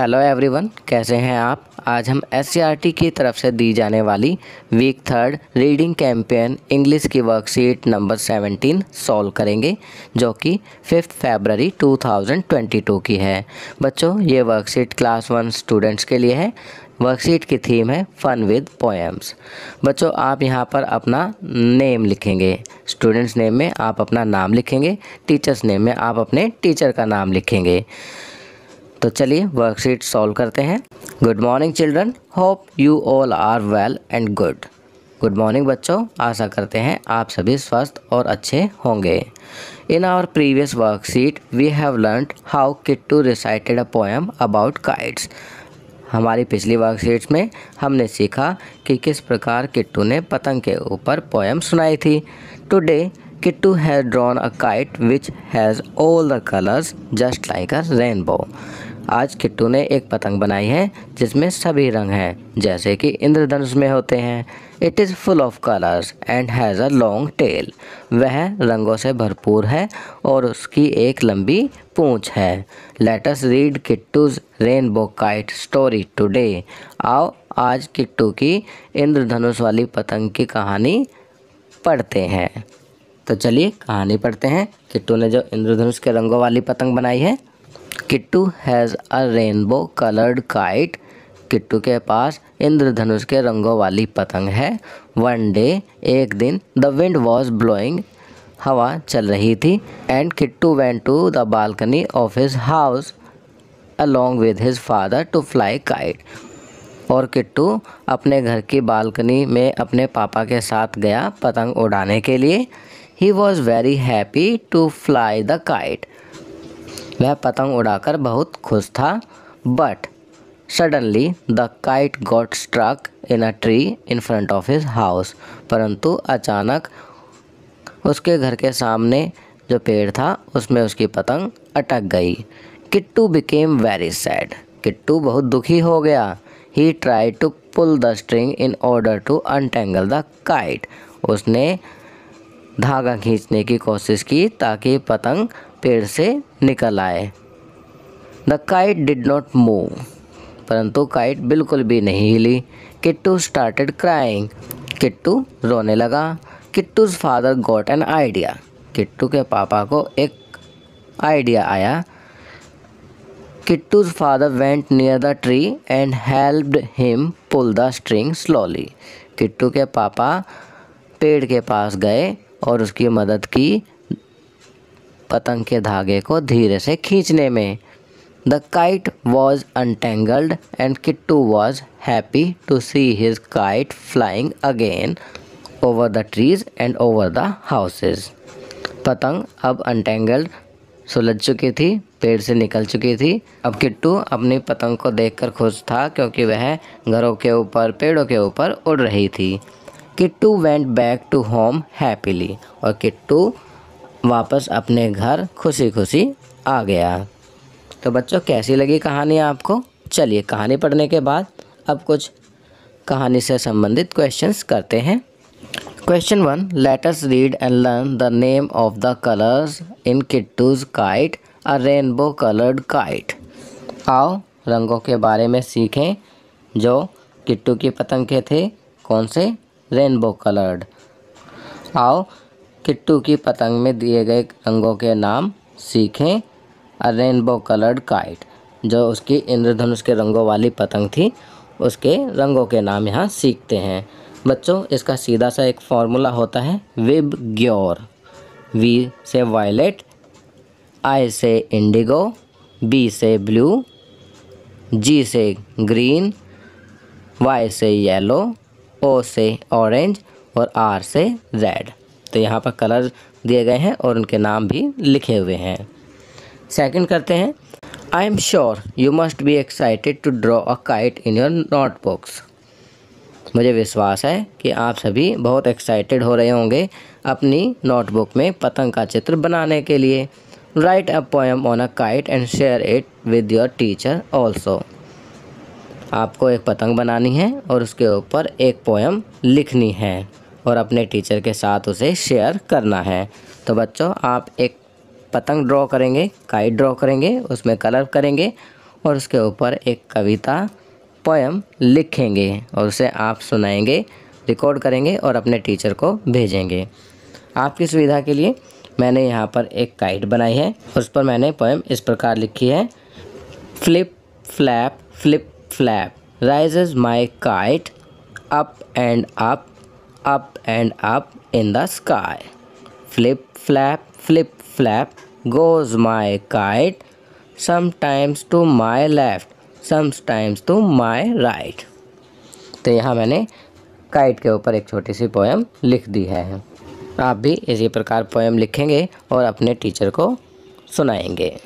Hello everyone कैसे हैं आप? आज हम एस की तरफ़ से दी जाने वाली week third reading campaign English की वर्कशीट नंबर 17 सॉल्व करेंगे, जो कि फिफ्थ फरवरी 2022 की है। बच्चों, ये वर्कशीट क्लास वन स्टूडेंट्स के लिए है। वर्कशीट की थीम है फन विद पोएम्स बच्चों, आप यहाँ पर अपना नेम लिखेंगे। स्टूडेंट्स नेम में आप अपना नाम लिखेंगे टीचर्स नेम में आप अपने टीचर का नाम लिखेंगे। तो चलिए वर्कशीट सॉल्व करते हैं। Good morning children hope you all are well and good good morning बच्चों. आशा करते हैं आप सभी स्वस्थ और अच्छे होंगे। In our previous worksheet we have learn how Kittu recited a poem about kites हमारी पिछली वर्कशीट्स में हमने सीखा कि किस प्रकार किट्टू ने पतंग के ऊपर पोएम सुनाई थी। Today Kittu has drawn a kite which has all the colours just like a rainbow आज किट्टू ने एक पतंग बनाई है, जिसमें सभी रंग हैं, जैसे कि इंद्रधनुष में होते हैं। It is full of colours and has a long tail वह रंगों से भरपूर है और उसकी एक लंबी पूंछ है। Let's read Kittu's rainbow kite story today आओ, आज किट्टू की इंद्रधनुष वाली पतंग की कहानी पढ़ते हैं। तो चलिए कहानी पढ़ते हैं। किट्टू ने जो इंद्रधनुष के रंगों वाली पतंग बनाई है Kittu has a rainbow coloured kite. Kittu के पास इंद्रधनुष के रंगों वाली पतंग है। वन डे, एक दिन, द विंड वॉज़ ब्लोइंग। हवा चल रही थी and Kittu went to the balcony of his house along with his father to fly kite. और किट्टू अपने घर की बालकनी में अपने पापा के साथ गया पतंग उड़ाने के लिए। He was very happy to fly the kite वह पतंग उड़ाकर बहुत खुश था। But suddenly the kite got struck in a tree in front of his house परंतु अचानक उसके घर के सामने जो पेड़ था, उसमें उसकी पतंग अटक गई। Kittu became very sad Kittu बहुत दुखी हो गया। He try to pull the string in order to untangle the kite उसने धागा खींचने की कोशिश की ताकि पतंग पेड़ से निकल आए। The kite did not move परंतु काइट बिल्कुल भी नहीं हिली। किट्टू स्टार्टेड क्राइंग किट्टू रोने लगा। Kittu's father got an idea Kittu के पापा को एक आइडिया आया। Kittu's father went near the tree and helped him pull the string slowly Kittu के पापा पेड़ के पास गए। और उसकी मदद की पतंग के धागे को धीरे से खींचने में। The kite was untangled and Kittu was happy to see his kite flying again over the trees and over the houses पतंग अब अनटेंगल्ड सुलझ चुकी थी, पेड़ से निकल चुकी थी। अब किट्टू अपनी पतंग को देखकर खुश था क्योंकि वह घरों के ऊपर, पेड़ों के ऊपर उड़ रही थी। Kittu went back to home happily और किट्टू वापस अपने घर खुशी खुशी आ गया। तो बच्चों, कैसी लगी कहानी आपको? चलिए, कहानी पढ़ने के बाद अब कुछ कहानी से संबंधित क्वेश्चंस करते हैं। Question one let's read and learn the name of the colours in Kittu's kite a rainbow coloured kite आओ, रंगों के बारे में सीखें, जो किट्टू की पतंग के थे, कौन से? Rainbow coloured. आओ, किट्टू की पतंग में दिए गए रंगों के नाम सीखें। और रेनबो कलर्ड काइट, जो उसकी इंद्रधनुष के रंगों वाली पतंग थी, उसके रंगों के नाम यहाँ सीखते हैं। बच्चों, इसका सीधा सा एक फॉर्मूला होता है, विब ग्योर। वी से वायलेट आई से इंडिगो बी से ब्लू जी से ग्रीन वाई से येलो ओ से ऑरेंज और आर से रेड तो यहाँ पर कलर दिए गए हैं और उनके नाम भी लिखे हुए हैं। सेकंड करते हैं। I am sure you must be excited to draw a kite in your notebooks मुझे विश्वास है कि आप सभी बहुत एक्साइटेड हो रहे होंगे अपनी नोटबुक में पतंग का चित्र बनाने के लिए. Write a poem on a kite and share it with your teacher also आपको एक पतंग बनानी है और उसके ऊपर एक पोएम लिखनी है और अपने टीचर के साथ उसे शेयर करना है। तो बच्चों, आप एक पतंग ड्रॉ करेंगे काइट ड्रॉ करेंगे, उसमें कलर करेंगे और उसके ऊपर एक कविता पोएम लिखेंगे और उसे आप सुनाएँगे रिकॉर्ड करेंगे और अपने टीचर को भेजेंगे। आपकी सुविधा के लिए मैंने यहाँ पर एक काइट बनाई है। उस पर मैंने पोएम इस प्रकार लिखी है। Flip flap flip flap rises my kite up and up up and up in the sky flip flap flip flap goes my kite sometimes to my left, sometimes to my right. तो यहाँ मैंने kite के ऊपर एक छोटी सी poem लिख दी है। आप भी इसी प्रकार पोएम लिखेंगे और अपने टीचर को सुनाएँगे।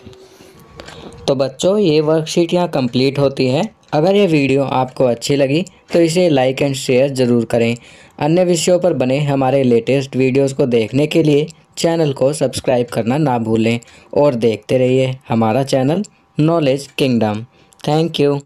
तो बच्चों, ये वर्कशीट यहाँ कंप्लीट होती है। अगर ये वीडियो आपको अच्छी लगी तो इसे लाइक एंड शेयर ज़रूर करें। अन्य विषयों पर बने हमारे लेटेस्ट वीडियोस को देखने के लिए चैनल को सब्सक्राइब करना ना भूलें और देखते रहिए हमारा channel knowledge kingdom thank you